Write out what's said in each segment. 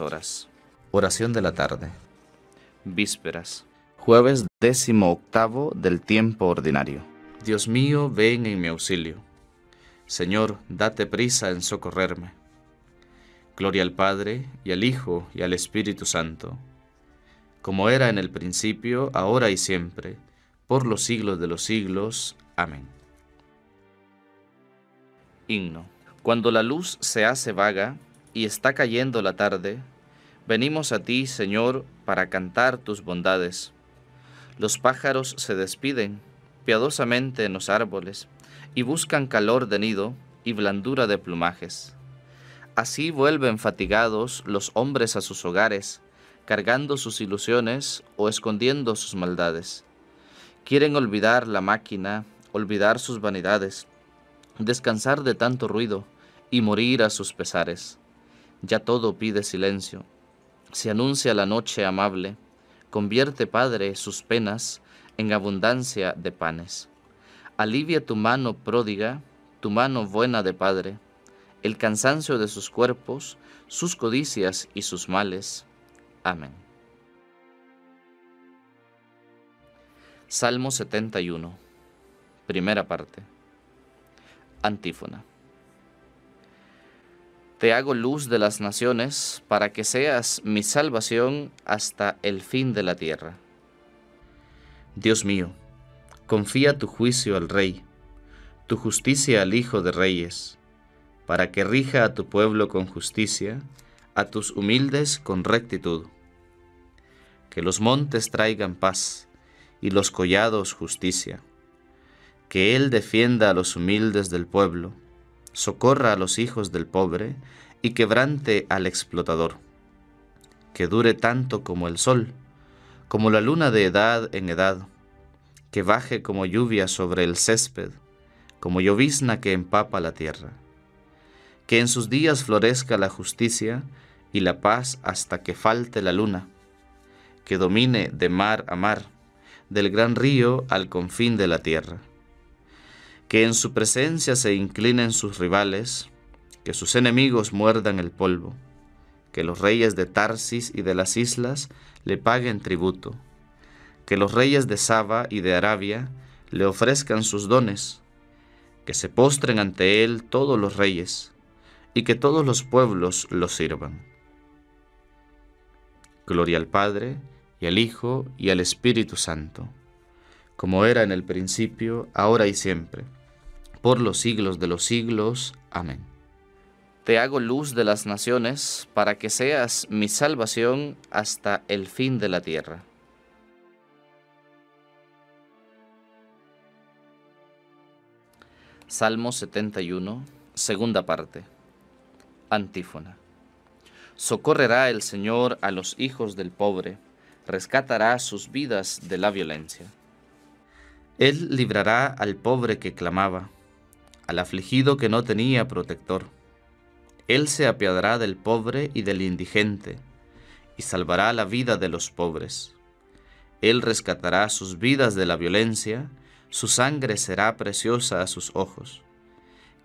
horas. Oración de la tarde. Vísperas. Jueves décimo octavo del tiempo ordinario. Dios mío, ven en mi auxilio. Señor, date prisa en socorrerme. Gloria al Padre, y al Hijo, y al Espíritu Santo, como era en el principio, ahora y siempre, por los siglos de los siglos. Amén. Himno. Cuando la luz se hace vaga y está cayendo la tarde, venimos a ti, Señor, para cantar tus bondades. Los pájaros se despiden piadosamente en los árboles y buscan calor de nido y blandura de plumajes. Así vuelven fatigados los hombres a sus hogares, cargando sus ilusiones o escondiendo sus maldades. Quieren olvidar la máquina, olvidar sus vanidades, descansar de tanto ruido y morir a sus pesares. Ya todo pide silencio. Se anuncia la noche amable, convierte, Padre, sus penas en abundancia de panes. Alivia tu mano pródiga, tu mano buena de Padre, el cansancio de sus cuerpos, sus codicias y sus males. Amén. Salmo 71, primera parte. Antífona. Te hago luz de las naciones para que seas mi salvación hasta el fin de la tierra. Dios mío, confía tu juicio al Rey, tu justicia al Hijo de Reyes, para que rija a tu pueblo con justicia, a tus humildes con rectitud. Que los montes traigan paz y los collados justicia. Que Él defienda a los humildes del pueblo, socorra a los hijos del pobre y quebrante al explotador. Que dure tanto como el sol, como la luna de edad en edad, que baje como lluvia sobre el césped, como llovizna que empapa la tierra. Que en sus días florezca la justicia y la paz hasta que falte la luna, que domine de mar a mar, del gran río al confín de la tierra. Que en su presencia se inclinen sus rivales, que sus enemigos muerdan el polvo, que los reyes de Tarsis y de las islas le paguen tributo, que los reyes de Saba y de Arabia le ofrezcan sus dones, que se postren ante él todos los reyes, y que todos los pueblos lo sirvan. Gloria al Padre, y al Hijo, y al Espíritu Santo, como era en el principio, ahora y siempre, por los siglos de los siglos. Amén. Te hago luz de las naciones, para que seas mi salvación hasta el fin de la tierra. Salmo 71, segunda parte. Antífona. Socorrerá el Señor a los hijos del pobre, rescatará sus vidas de la violencia. Él librará al pobre que clamaba, al afligido que no tenía protector. Él se apiadará del pobre y del indigente, y salvará la vida de los pobres. Él rescatará sus vidas de la violencia, su sangre será preciosa a sus ojos.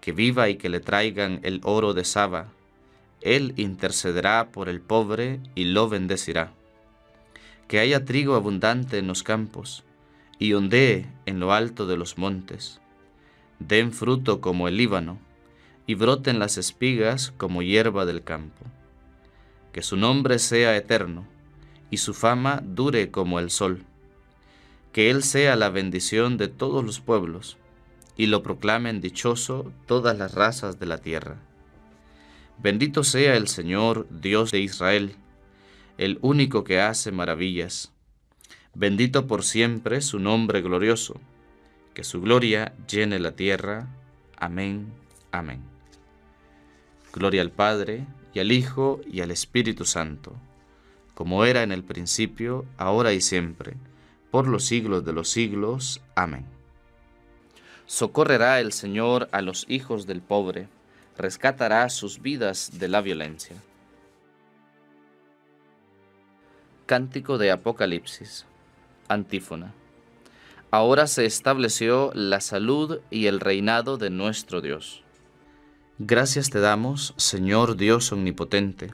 Que viva y que le traigan el oro de Saba. Él intercederá por el pobre y lo bendecirá. Que haya trigo abundante en los campos y ondee en lo alto de los montes. Den fruto como el Líbano y broten las espigas como hierba del campo. Que su nombre sea eterno y su fama dure como el sol que Él sea la bendición de todos los pueblos, y lo proclamen dichoso todas las razas de la tierra. Bendito sea el Señor, Dios de Israel, el único que hace maravillas. Bendito por siempre su nombre glorioso, que su gloria llene la tierra. Amén, amén. Gloria al Padre, y al Hijo, y al Espíritu Santo, como era en el principio, ahora y siempre, por los siglos de los siglos. Amén. Socorrerá el Señor a los hijos del pobre, rescatará sus vidas de la violencia. Cántico de Apocalipsis. Antífona. Ahora se estableció la salud y el reinado de nuestro Dios. Gracias te damos, Señor Dios omnipotente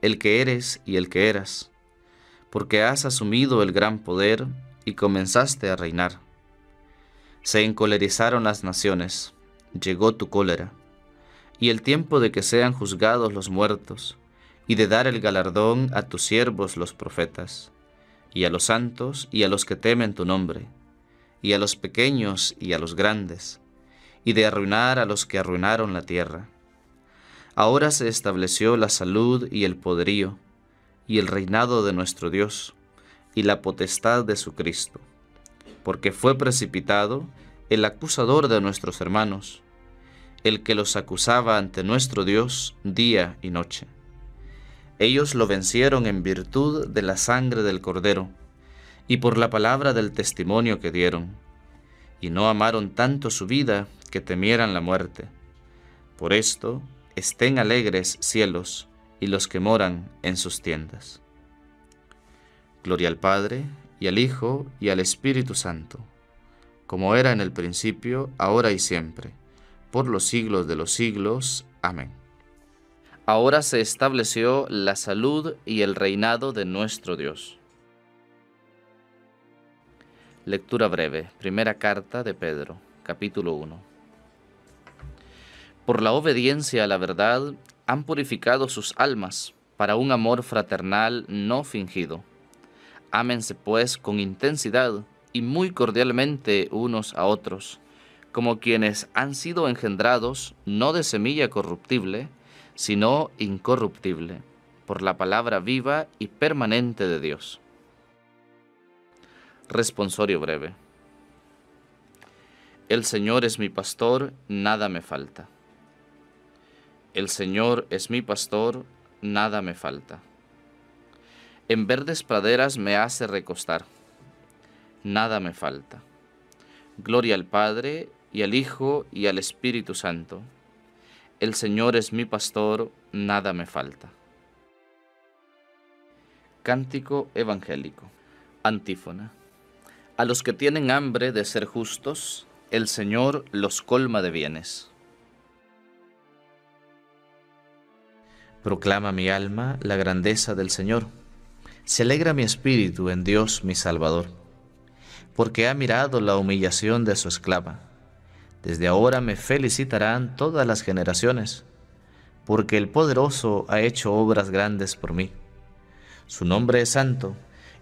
el que eres y el que eras, porque has asumido el gran poder y comenzaste a reinar. Se encolerizaron las naciones, llegó tu cólera, y el tiempo de que sean juzgados los muertos, y de dar el galardón a tus siervos los profetas, y a los santos y a los que temen tu nombre, y a los pequeños y a los grandes, y de arruinar a los que arruinaron la tierra. Ahora se estableció la salud y el poderío, y el reinado de nuestro Dios, y la potestad de su Cristo, porque fue precipitado el acusador de nuestros hermanos, el que los acusaba ante nuestro Dios día y noche. Ellos lo vencieron en virtud de la sangre del Cordero y por la palabra del testimonio que dieron, y no amaron tanto su vida que temieran la muerte. Por esto, estén alegres cielos y los que moran en sus tiendas. Gloria al Padre, y al Hijo, y al Espíritu Santo, como era en el principio, ahora y siempre, por los siglos de los siglos. Amén. Ahora se estableció la salud y el reinado de nuestro Dios. Lectura breve. Primera carta de Pedro, capítulo 1. Por la obediencia a la verdad han purificado sus almas para un amor fraternal no fingido. Ámense pues con intensidad y muy cordialmente unos a otros, como quienes han sido engendrados no de semilla corruptible, sino incorruptible, por la palabra viva y permanente de Dios. Responsorio breve. El Señor es mi pastor, nada me falta. El Señor es mi pastor, nada me falta. En verdes praderas me hace recostar, nada me falta. Gloria al Padre, y al Hijo, y al Espíritu Santo el Señor es mi pastor, nada me falta. Cántico Evangélico. Antífona. A los que tienen hambre de ser justos, el Señor los colma de bienes. Proclama mi alma la grandeza del Señor. Se alegra mi espíritu en Dios mi Salvador, porque ha mirado la humillación de su esclava desde ahora me felicitarán todas las generaciones, porque el poderoso ha hecho obras grandes por mí. Su nombre es santo,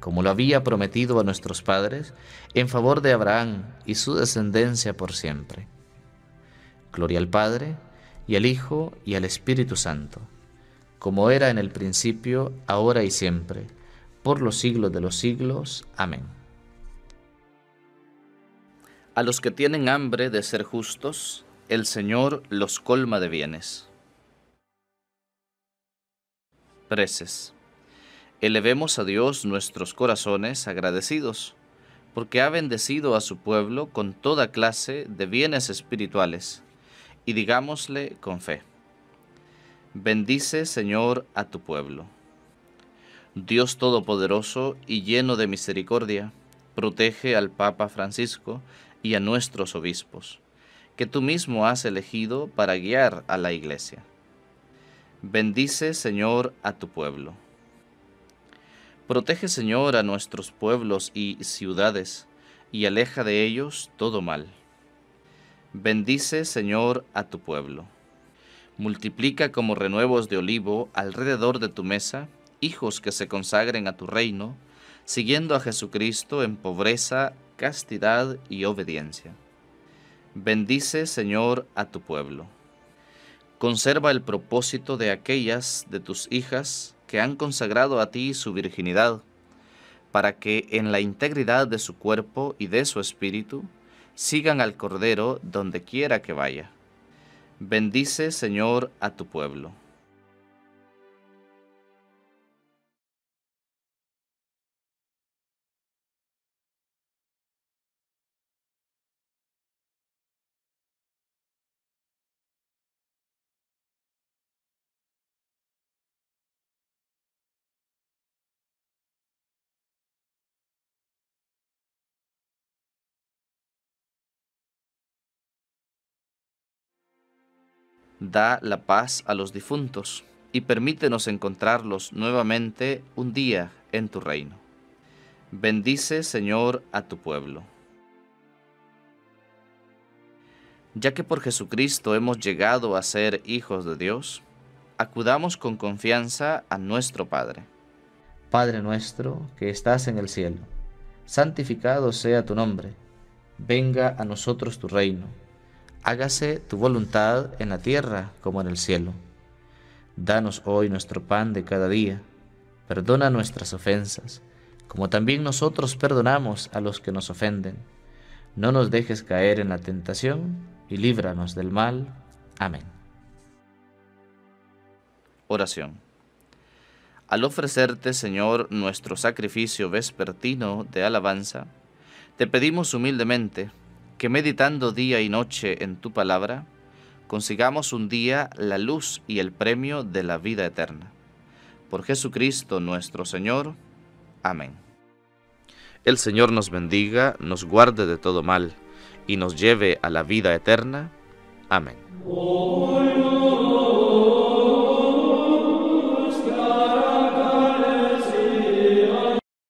como lo había prometido a nuestros padres, en favor de Abraham y su descendencia por siempre. Gloria al Padre, y al Hijo, y al Espíritu Santo, como era en el principio, ahora y siempre, por los siglos de los siglos. Amén. A los que tienen hambre de ser justos, el Señor los colma de bienes. Preces. Elevemos a Dios nuestros corazones agradecidos, porque ha bendecido a su pueblo con toda clase de bienes espirituales, y digámosle con fe. Bendice, Señor, a tu pueblo. Dios Todopoderoso y lleno de misericordia, protege al Papa Francisco y a nuestros obispos, que tú mismo has elegido para guiar a la Iglesia Bendice, Señor, a tu pueblo. Protege, Señor, a nuestros pueblos y ciudades, y aleja de ellos todo mal. Bendice, Señor, a tu pueblo. Multiplica como renuevos de olivo alrededor de tu mesa hijos que se consagren a tu reino, siguiendo a Jesucristo en pobreza, castidad y obediencia. Bendice, Señor, a tu pueblo. Conserva el propósito de aquellas de tus hijas que han consagrado a ti su virginidad, para que en la integridad de su cuerpo y de su espíritu sigan al Cordero donde quiera que vaya. Bendice, Señor, a tu pueblo. Da la paz a los difuntos y permítenos encontrarlos nuevamente un día en tu reino. Bendice, Señor, a tu pueblo. Ya que por Jesucristo hemos llegado a ser hijos de Dios, acudamos con confianza a nuestro Padre. Padre nuestro que estás en el cielo, santificado sea tu nombre, venga a nosotros tu reino, hágase tu voluntad en la tierra como en el cielo. Danos hoy nuestro pan de cada día, perdona nuestras ofensas, como también nosotros perdonamos a los que nos ofenden. No nos dejes caer en la tentación y líbranos del mal. Amén. Oración. Al ofrecerte, Señor, nuestro sacrificio vespertino de alabanza, te pedimos humildemente que meditando día y noche en tu palabra, consigamos un día la luz y el premio de la vida eterna. Por Jesucristo nuestro Señor. Amén. El Señor nos bendiga, nos guarde de todo mal y nos lleve a la vida eterna. Amén.